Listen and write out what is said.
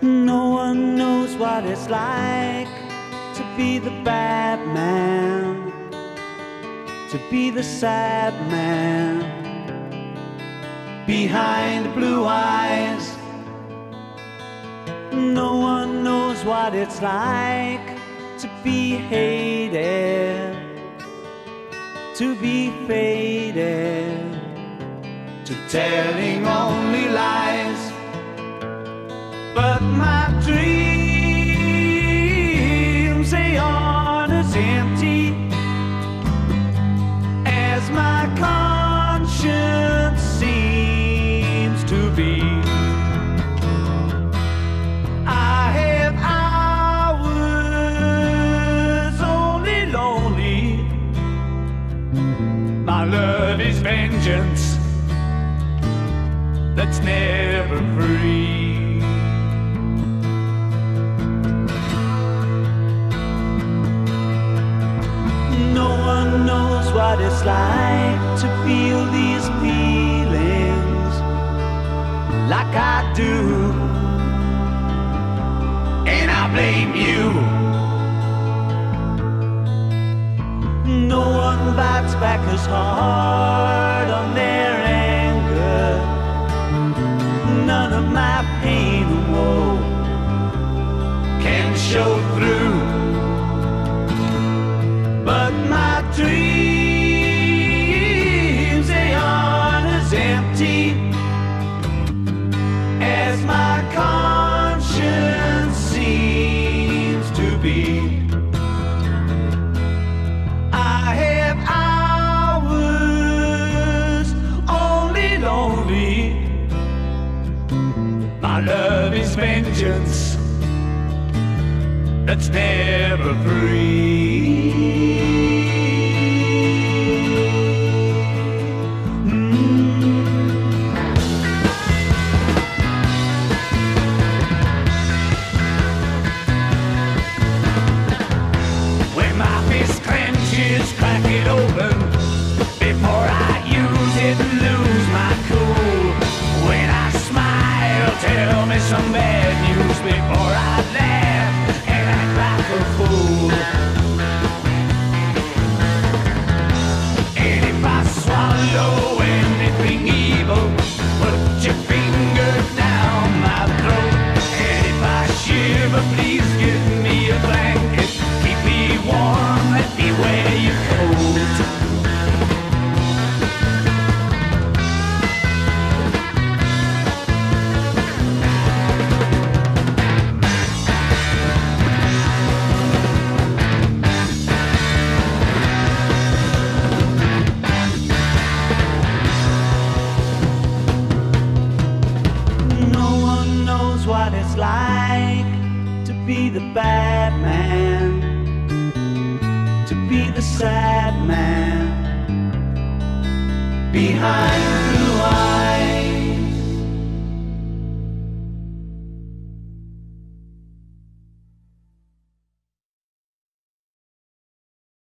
No one knows what it's like to be the bad man, to be the sad man behind blue eyes. No one knows what it's like to be hated, to be faded, to telling only be. I have hours only lonely. My love is vengeance that's never free. No one knows what it's like to feel these feelings like I do. And I blame you. No one bites back as hard on their anger. None of my pain or woe can show through. My love is vengeance that's never free. someday. It's like to be the bad man, to be the sad man. Behind